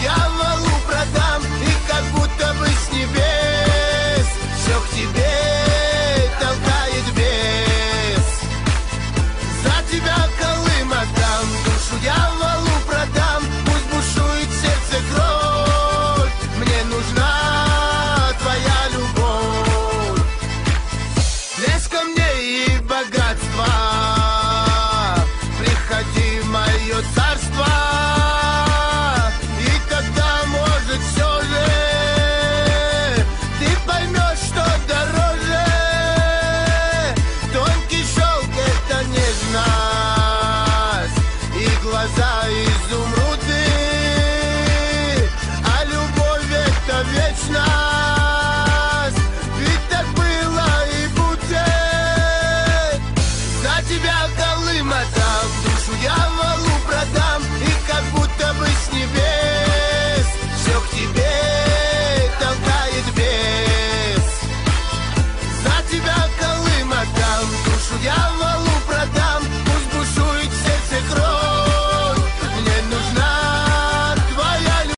Yeah, И глаза изумруды А любовь это вечность. Ведь так было и будет. За тебя голым отдам я